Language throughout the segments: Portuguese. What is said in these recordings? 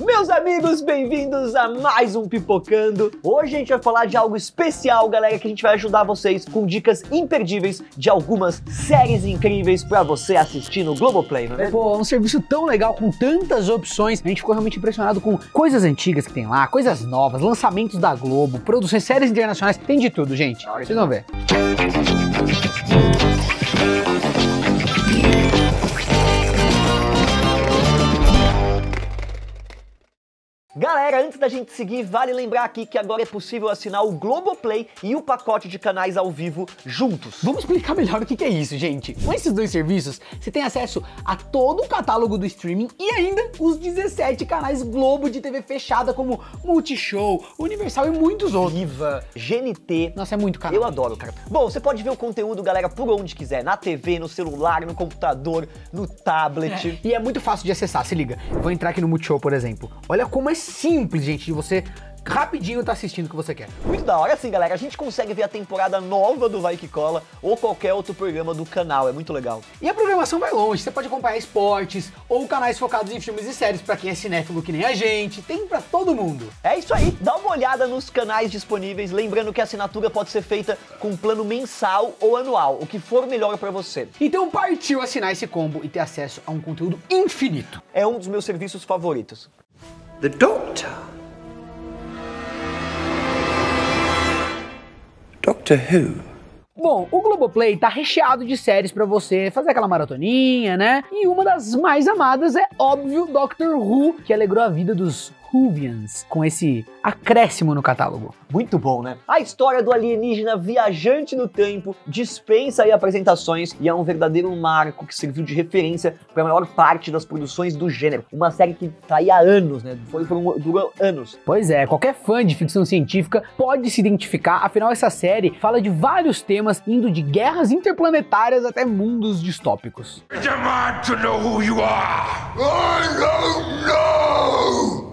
Meus amigos, bem-vindos a mais um Pipocando. Hoje a gente vai falar de algo especial, galera, que a gente vai ajudar vocês com dicas imperdíveis de algumas séries incríveis para você assistir no Globoplay, não é? Pô, é um serviço tão legal com tantas opções. A gente ficou realmente impressionado com coisas antigas que tem lá, coisas novas, lançamentos da Globo, produções, séries internacionais, tem de tudo, gente. Vocês vão ver. Galera, antes da gente seguir, vale lembrar aqui que agora é possível assinar o Globoplay e o pacote de canais ao vivo juntos. Vamos explicar melhor o que é isso, gente. Com esses dois serviços, você tem acesso a todo o catálogo do streaming e ainda os 17 canais Globo de TV fechada, como Multishow, Universal e muitos outros. Viva, GNT. Nossa, é muito canal. Eu adoro, cara. Bom, você pode ver o conteúdo, galera, por onde quiser. Na TV, no celular, no computador, no tablet. E é muito fácil de acessar, se liga. Vou entrar aqui no Multishow, por exemplo. Olha como é simples, gente, de você rapidinho tá assistindo o que você quer. Muito da hora, assim, galera. A gente consegue ver a temporada nova do Vai Que Cola ou qualquer outro programa do canal. É muito legal. E a programação vai longe. Você pode acompanhar esportes ou canais focados em filmes e séries para quem é cinéfilo que nem a gente. Tem para todo mundo. É isso aí. Dá uma olhada nos canais disponíveis. Lembrando que a assinatura pode ser feita com plano mensal ou anual, o que for melhor para você. Então partiu assinar esse combo e ter acesso a um conteúdo infinito. É um dos meus serviços favoritos. The Doctor. Doctor Who. Bom, o Globoplay tá recheado de séries para você fazer aquela maratoninha, né? E uma das mais amadas é, óbvio, Doctor Who, que alegrou a vida dos Whovians com esse acréscimo no catálogo. Muito bom, né? A história do alienígena viajante no tempo dispensa aí apresentações e é um verdadeiro marco que serviu de referência para a maior parte das produções do gênero. Uma série que tá aí há anos, né? Foi, foram, durou anos. Pois é, qualquer fã de ficção científica pode se identificar, afinal essa série fala de vários temas, indo de guerras interplanetárias até mundos distópicos. Demand to know who you are. I don't know.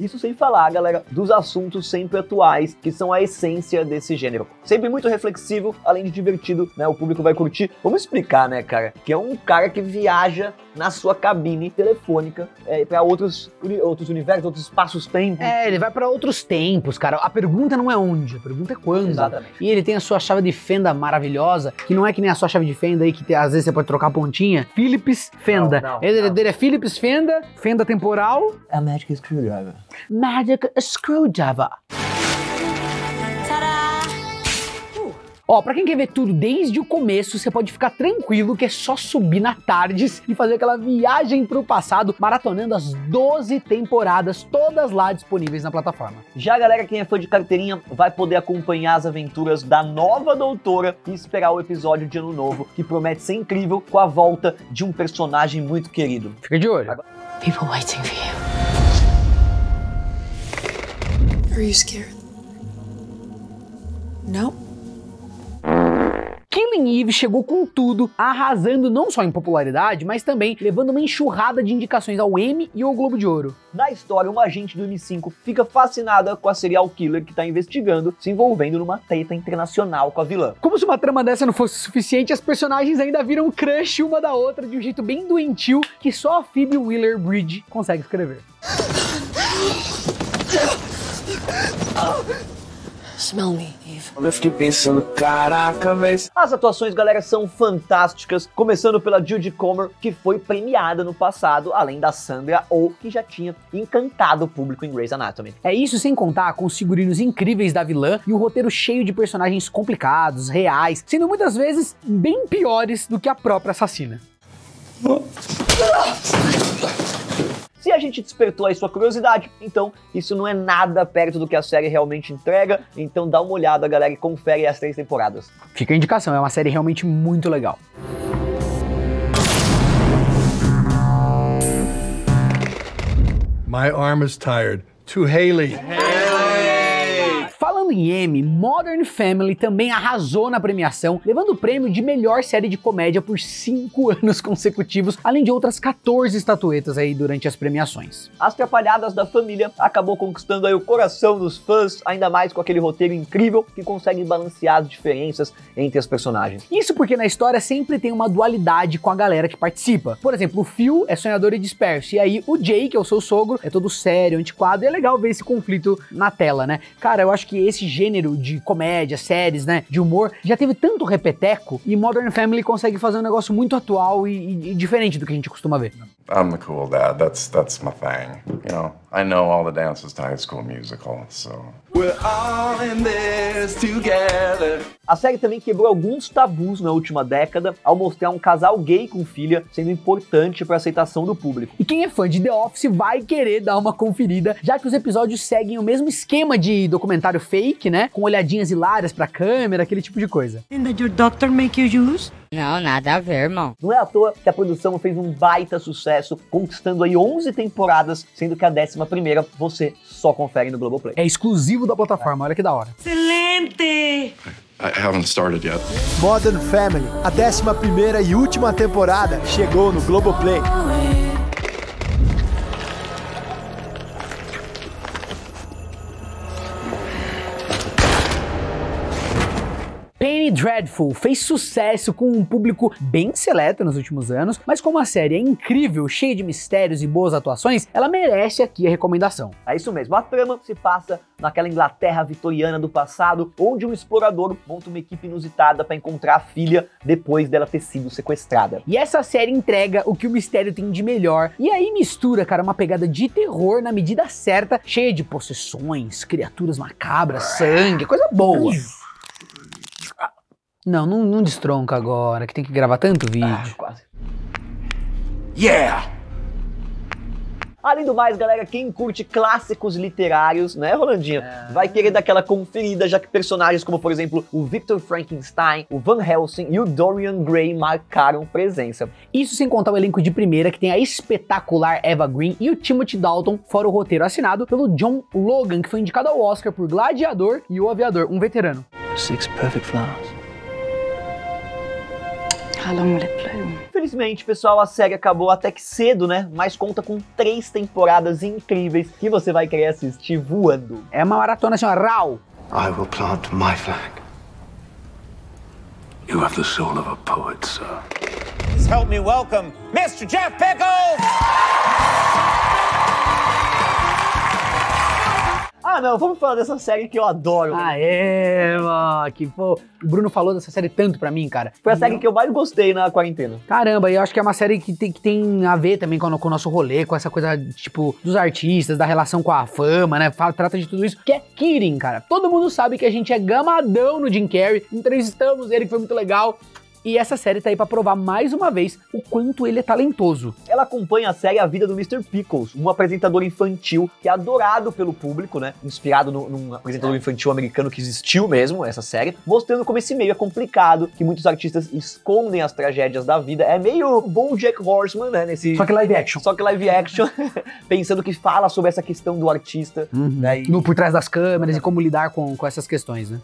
Isso sem falar, galera, dos assuntos sempre atuais, que são a essência desse gênero. Sempre muito reflexivo, além de divertido, né? O público vai curtir. Vamos explicar, né, cara? Que é um cara que viaja na sua cabine telefônica é, para outros, outros universos, outros espaços-tempos. É, ele vai para outros tempos, cara. A pergunta não é onde, a pergunta é quando. Exatamente. E ele tem a sua chave de fenda maravilhosa, que não é que nem a sua chave de fenda aí, que tem, às vezes você pode trocar a pontinha. Philips Fenda. Não, não, ele, não. dele é Philips Fenda, fenda temporal, A Magic Screwdriver. Magic Screwdriver. Ó, pra quem quer ver tudo desde o começo, você pode ficar tranquilo que é só subir na Tardes e fazer aquela viagem pro passado, maratonando as 12 temporadas, todas lá disponíveis na plataforma. Já a galera, quem é fã de carteirinha, vai poder acompanhar as aventuras da nova doutora e esperar o episódio de Ano Novo, que promete ser incrível com a volta de um personagem muito querido. Fica de olho. People waiting for you. Are you scared? No? Killing Eve chegou com tudo, arrasando não só em popularidade, mas também levando uma enxurrada de indicações ao Emmy e ao Globo de Ouro. Na história, uma agente do M5 fica fascinada com a serial killer que está investigando, se envolvendo numa treta internacional com a vilã. Como se uma trama dessa não fosse suficiente, as personagens ainda viram crush uma da outra de um jeito bem doentio que só a Phoebe Waller-Bridge consegue escrever. Smell me, Eve. Eu fiquei pensando, caraca, velho. As atuações, galera, são fantásticas, começando pela Judy Comer, que foi premiada no passado, além da Sandra Oh, que já tinha encantado o público em Grey's Anatomy. É isso sem contar com os figurinos incríveis da vilã e o roteiro cheio de personagens complicados, reais, sendo muitas vezes bem piores do que a própria assassina. Se a gente despertou aí sua curiosidade, então isso não é nada perto do que a série realmente entrega, então dá uma olhada, galera, e confere as três temporadas. Fica a indicação, é uma série realmente muito legal. My arm is tired. To Haley. Falando em Emmy, Modern Family também arrasou na premiação, levando o prêmio de melhor série de comédia por cinco anos consecutivos, além de outras 14 estatuetas aí durante as premiações. As Trapalhadas da Família acabou conquistando aí o coração dos fãs, ainda mais com aquele roteiro incrível que consegue balancear as diferenças entre as personagens. Isso porque na história sempre tem uma dualidade com a galera que participa. Por exemplo, o Phil é sonhador e disperso, e aí o Jay, que é o seu sogro, é todo sério, antiquado, e é legal ver esse conflito na tela, né? Cara, eu acho que esse gênero de comédia, séries, né, de humor, já teve tanto repeteco e Modern Family consegue fazer um negócio muito atual e, e- e diferente do que a gente costuma ver. I'm the cool dad. That's that's my thing. You know, I know all the dances to High School Musical, so. We're all in this together. A série também quebrou alguns tabus na última década ao mostrar um casal gay com filha sendo importante para a aceitação do público. E quem é fã de The Office vai querer dar uma conferida, já que os episódios seguem o mesmo esquema de documentário fake, né? Com olhadinhas hilárias pra câmera, aquele tipo de coisa. that your doctor make you use? Não, nada a ver, irmão. Não é à toa que a produção fez um baita sucesso, conquistando aí 11 temporadas, sendo que a 11 primeira você só confere no Globoplay. É exclusivo da plataforma, olha que da hora. Excelente! I haven't started yet. Modern Family, a 11ª e última temporada, chegou no Globoplay. Penny Dreadful fez sucesso com um público bem seleto nos últimos anos, mas como a série é incrível, cheia de mistérios e boas atuações, ela merece aqui a recomendação. É isso mesmo, a trama se passa naquela Inglaterra vitoriana do passado, onde um explorador monta uma equipe inusitada para encontrar a filha depois dela ter sido sequestrada. E essa série entrega o que o mistério tem de melhor, e aí mistura, cara, uma pegada de terror na medida certa, cheia de possessões, criaturas macabras, sangue, coisa boa. Não, não, não destronca agora, que tem que gravar tanto vídeo. Ah, quase. Yeah! Além do mais, galera, quem curte clássicos literários, né, Rolandinho, vai querer dar aquela conferida, já que personagens como, por exemplo, o Victor Frankenstein, o Van Helsing e o Dorian Gray marcaram presença. Isso sem contar o elenco de primeira, que tem a espetacular Eva Green e o Timothy Dalton, fora o roteiro assinado pelo John Logan, que foi indicado ao Oscar por Gladiador e O Aviador, um veterano. Six perfect flowers. How long will it bloom? Infelizmente, pessoal, a série acabou até que cedo, né? Mas conta com três temporadas incríveis que você vai querer assistir voando. É uma maratona assim, rau. I will plant my flag. You have the soul of a poet, sir. Help me welcome Mr. Jeff Pickles! Ah, não, vamos falar dessa série que eu adoro. Ah, é, mano, que pô, o Bruno falou dessa série tanto pra mim, cara. Foi a série que eu mais gostei na quarentena. Caramba, e eu acho que é uma série que tem, que tem a ver também com, o- com o nosso rolê, com essa coisa, tipo, dos artistas, da relação com a fama, né? Fala, trata de tudo isso, que é Kidding, cara. Todo mundo sabe que a gente é gamadão no Jim Carrey, entrevistamos ele, que foi muito legal. E essa série tá aí pra provar mais uma vez o quanto ele é talentoso. Ela acompanha a série A Vida do Mr. Pickles, um apresentador infantil que é adorado pelo público, né? Inspirado no- num apresentador infantil americano que existiu mesmo, essa série, mostrando como esse meio é complicado, que muitos artistas escondem as tragédias da vida. É meio bom Jack Horseman, né? Nesse... Só que live action. Só que live action, pensando que fala sobre essa questão do artista. né? E- No por trás das câmeras e como lidar com, com essas questões, né?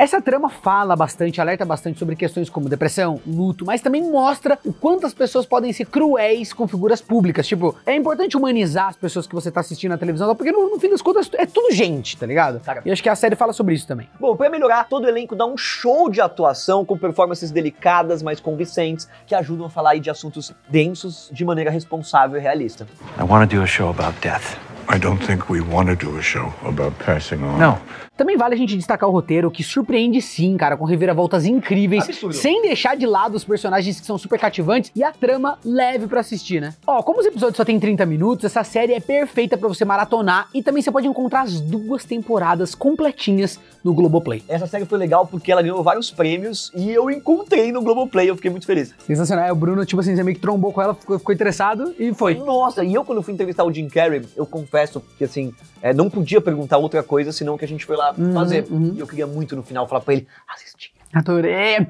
Essa trama fala bastante, alerta bastante sobre questões como depressão, luto, mas também mostra o quanto as pessoas podem ser cruéis com figuras públicas. Tipo, é importante humanizar as pessoas que você tá assistindo na televisão, porque no, no fim das contas é tudo gente, tá ligado? Cara. E eu acho que a série fala sobre isso também. Bom, pra melhorar, todo o elenco dá um show de atuação com performances delicadas, mas convincentes, que ajudam a falar aí de assuntos densos de maneira responsável e realista. I want to do a show about death. I don't think we want to do a show about passing on. No. Também vale a gente destacar o roteiro, que surpreende sim, cara, com reviravoltas incríveis, Absurdo. sem deixar de lado os personagens que são super cativantes e a trama leve pra assistir, né? Ó, como os episódios só tem 30 minutos, essa série é perfeita pra você maratonar e também você pode encontrar as duas temporadas completinhas no Globoplay. Essa série foi legal porque ela ganhou vários prêmios e eu encontrei no Globoplay, eu fiquei muito feliz. Sensacional. É, o Bruno, tipo assim, você meio que trombou com ela, ficou, ficou interessado e foi. Nossa, e eu quando fui entrevistar o Jim Carrey, eu confesso que assim, é, não podia perguntar outra coisa senão que a gente foi lá fazer. uhum. E eu queria muito no final falar pra ele, assistir. Adorei.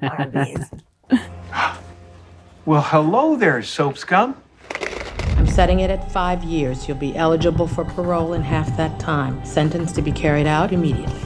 Parabéns. Well, hello there, soap scum. I'm setting it at five years. You'll be eligible for parole in half that time. Sentence to be carried out immediately.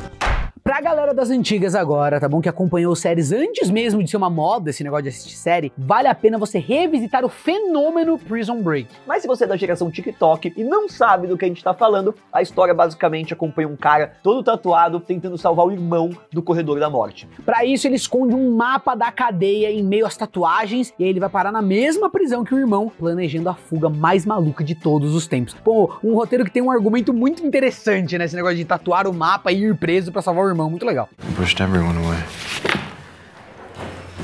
Pra galera das antigas agora, tá bom? Que acompanhou séries antes mesmo de ser uma moda esse negócio de assistir série, vale a pena você revisitar o fenômeno Prison Break. Mas se você é da geração TikTok e não sabe do que a gente tá falando, a história basicamente acompanha um cara todo tatuado tentando salvar o irmão do corredor da morte. Pra isso, ele esconde um mapa da cadeia em meio às tatuagens e aí ele vai parar na mesma prisão que o irmão, planejando a fuga mais maluca de todos os tempos. Pô, um roteiro que tem um argumento muito interessante, né? Esse negócio de tatuar o mapa e ir preso pra salvar o irmão, muito legal. Pushed everyone away.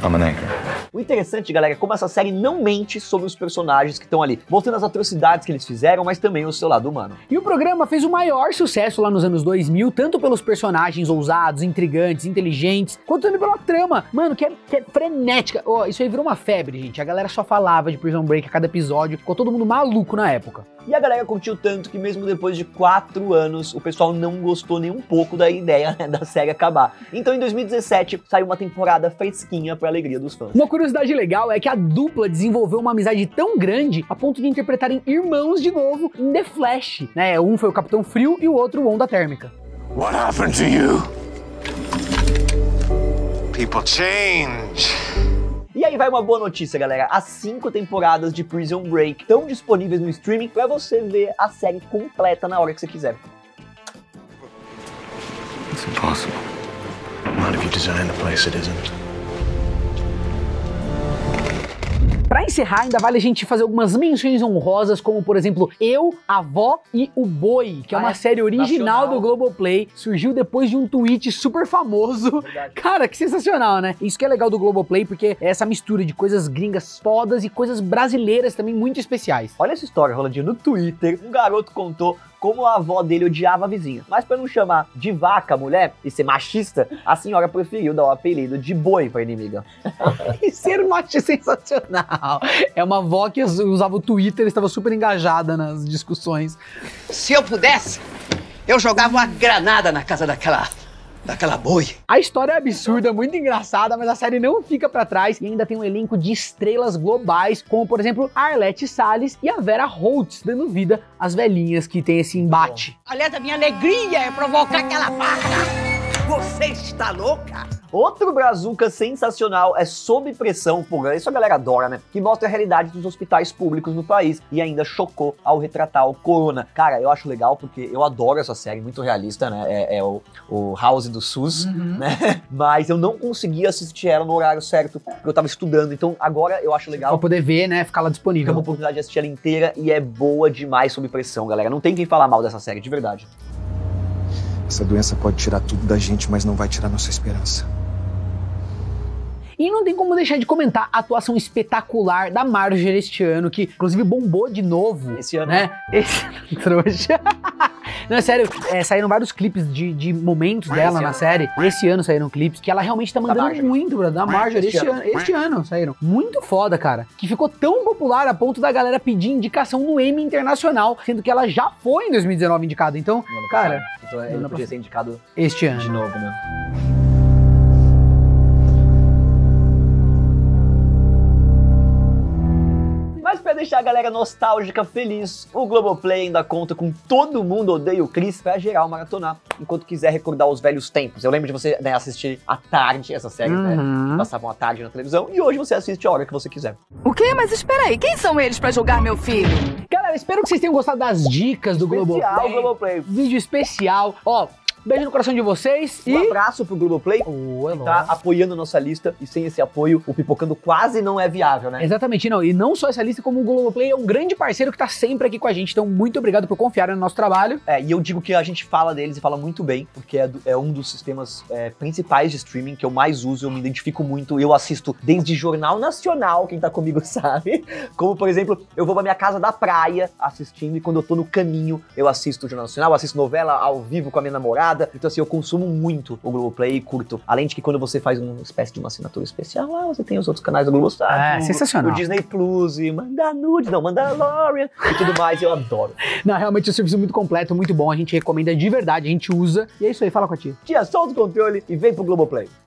I'm an anchor. O interessante, galera, é como essa série não mente sobre os personagens que estão ali, mostrando as atrocidades que eles fizeram, mas também o seu lado humano. E o programa fez o maior sucesso lá nos anos 2000, tanto pelos personagens ousados, intrigantes, inteligentes, quanto também pela trama, mano, que é, que é frenética. Ó, isso aí virou uma febre, gente. A galera só falava de Prison Break a cada episódio, ficou todo mundo maluco na época. E a galera curtiu tanto que mesmo depois de quatro anos, o pessoal não gostou nem um pouco da ideia né, da série acabar. Então em 2017 saiu uma temporada fresquinha pra alegria dos fãs. Uma curiosidade legal é que a dupla desenvolveu uma amizade tão grande a ponto de interpretarem irmãos de novo em The Flash, né? Um foi o Capitão Frio e o outro o Onda Térmica. What happened to you? People change. E aí vai uma boa notícia, galera. As cinco temporadas de Prison Break estão disponíveis no streaming pra você ver a série completa na hora que você quiser. It's impossible. Not if you design the place it isn't. Encerrar, ainda vale a gente fazer algumas menções honrosas, como por exemplo, Eu, a Avó e o Boi, que é uma série original Nacional. do Globoplay, surgiu depois de um tweet super famoso. Cara, que sensacional, né? Isso que é legal do Globoplay, porque é essa mistura de coisas gringas fodas e coisas brasileiras também muito especiais. Olha essa história, Rolandinho. No Twitter, um garoto contou como a avó dele odiava a vizinha. Mas pra não chamar de vaca a mulher e ser machista, a senhora preferiu dar o apelido de boi pra inimiga. E ser macho é sensacional. É uma avó que us- usava o Twitter, estava super engajada nas discussões. Se eu pudesse, eu jogava uma granada na casa daquela. Daquela boi. A história é absurda, muito engraçada, mas a série não fica pra trás e ainda tem um elenco de estrelas globais, como por exemplo a Arlette Salles e a Vera Holtz, dando vida às velhinhas que tem esse embate. Aliás, a minha alegria é provocar aquela vaca. Você está louca? Outro brazuca sensacional é Sob Pressão, pô, isso a galera adora, né? Que mostra a realidade dos hospitais públicos no país e ainda chocou ao retratar o Corona. Cara, eu acho legal porque eu adoro essa série, muito realista, né? É, é o, o House do SUS, né? Mas eu não consegui assistir ela no horário certo, porque eu tava estudando. Então agora eu acho legal. Pra poder ver, né, ficar lá Tive uma disponível. oportunidade de assistir ela inteira e é boa demais sob pressão, galera. Não tem quem falar mal dessa série, de verdade. Essa doença pode tirar tudo da gente, mas não vai tirar nossa esperança. E não tem como deixar de comentar a atuação espetacular da Marjorie este ano, que inclusive bombou de novo. Esse ano. Né? Esse trouxa. Não, é sério, é, saíram vários clipes de, de momentos dela na série. Esse ano saíram clipes que ela realmente tá mandando muito, brother. Da Marjorie, Este este, ano. ano. Este ano saíram. Muito foda, cara. Que ficou tão popular a ponto da galera pedir indicação no Emmy Internacional, sendo que ela já foi em 2019 indicada. Então, cara, Então ele Ano não podia ser indicado este ano. de novo, né? Deixar a galera nostálgica feliz, o Globoplay ainda conta com Todo Mundo Odeia o Chris pra geral maratonar, enquanto quiser recordar os velhos tempos. Eu lembro de você né, assistir à tarde essas séries, né? Uhum. Passavam à tarde na televisão, e hoje você assiste a hora que você quiser. O quê? Mas espera aí, quem são eles pra julgar meu filho? Galera, espero que vocês tenham gostado das dicas do Especial Globoplay. Globoplay. Vídeo especial. Ó, beijo no coração de vocês Um e... abraço pro Globoplay, Oh, é que tá nóis. apoiando a nossa lista, e sem esse apoio, o Pipocando quase não é viável, né? Exatamente, não. E não só essa lista, como o Globoplay é um grande parceiro que tá sempre aqui com a gente. Então, muito obrigado por confiar no nosso trabalho. É, e eu digo que a gente fala deles e fala muito bem, porque é, do- é um dos sistemas é, principais de streaming que eu mais uso, eu me identifico muito, eu assisto desde Jornal Nacional, quem tá comigo sabe, como por exemplo, eu vou pra minha casa da praia assistindo, e quando eu tô no caminho, eu assisto Jornal Nacional, assisto novela ao vivo com a minha namorada, então assim, eu consumo muito o Globoplay e curto. Além de que quando você faz uma espécie de uma assinatura especial, lá você tem os outros canais do Globostar. É, o- sensacional. O Disney Plus, e Manda Nude, não, Mandalorian, e tudo mais, eu adoro. Não, realmente é um serviço muito completo, muito bom. A gente recomenda de verdade, a gente usa. E é isso aí, fala com a tia. Tia, solta o controle e vem pro Globoplay.